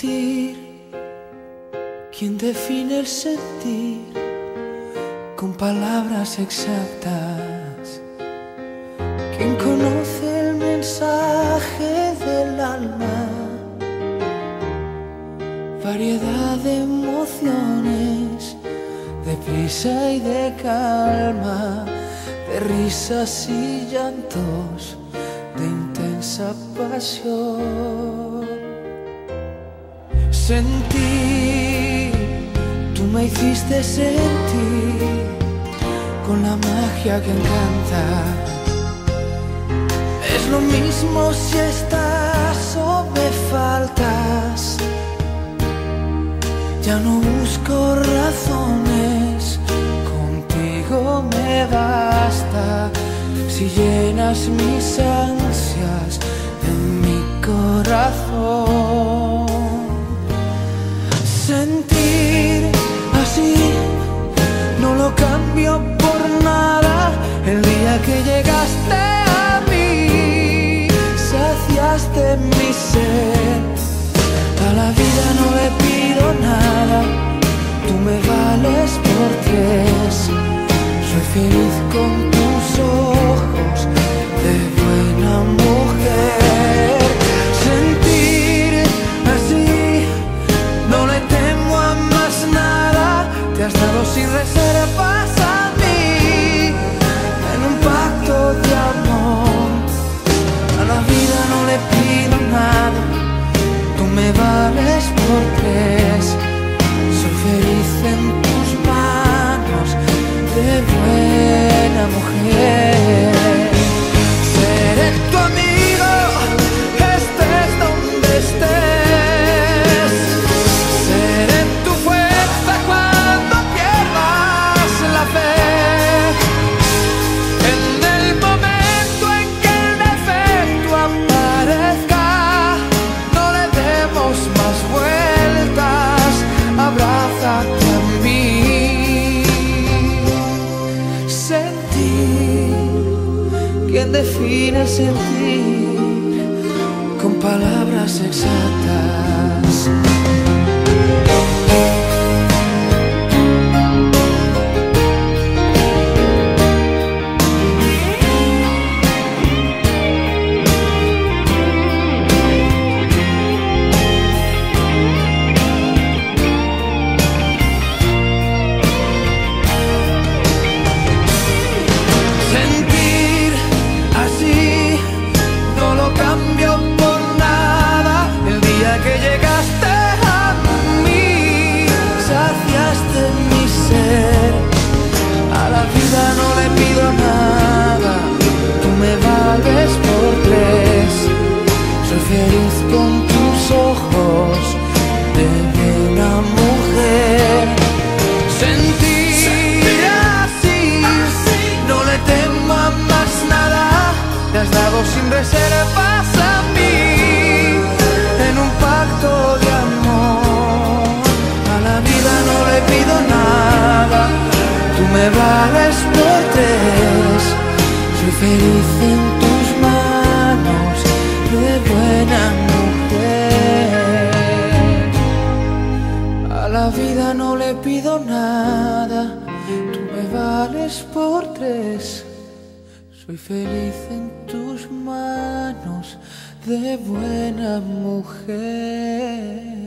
Sentir, ¿quién define el sentir con palabras exactas? ¿Quién conoce el mensaje del alma? Variedad de emociones, de prisa y de calma, de risas y llantos, de intensa pasión sentir, tú me hiciste sentir con la magia que encanta. Es lo mismo si estás o me faltas. Ya no busco razones, contigo me basta. Si llenas mis ansias en mi corazón sentir así. No lo cambio por nada. El día que llegaste a mí, saciaste mi sed. A la vida no le pido nada. Tú me vales por tres. Soy feliz quien define el sentir con palabras exactas. Sin reservas a mí en un pacto de amor. A la vida no le pido nada. Tú me vales por tres. Soy feliz en tus manos de buena mujer. A la vida no le pido nada, tú me vales por tres. Soy feliz en tus manos de buena mujer.